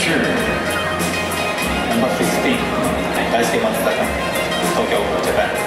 Number 15. 来世紀末坂東京ジャパン